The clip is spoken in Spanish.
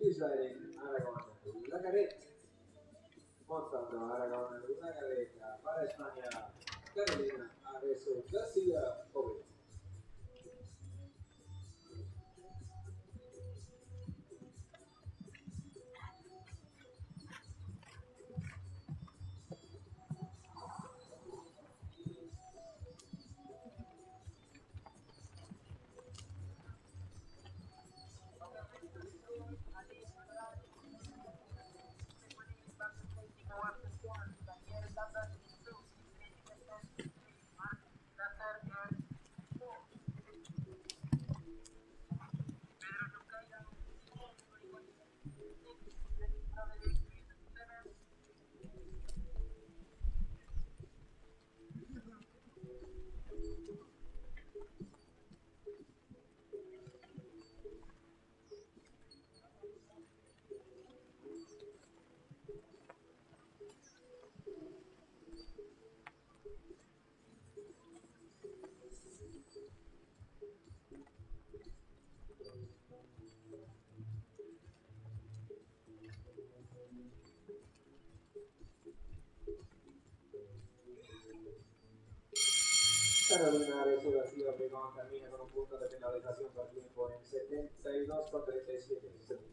Israel Aragón, la carreta. Montando Aragón, la carreta para España. Carolina Arezo García, joven. Carolina Arezo García Obregón termina con un punto de penalización por tiempo en 72 con 37.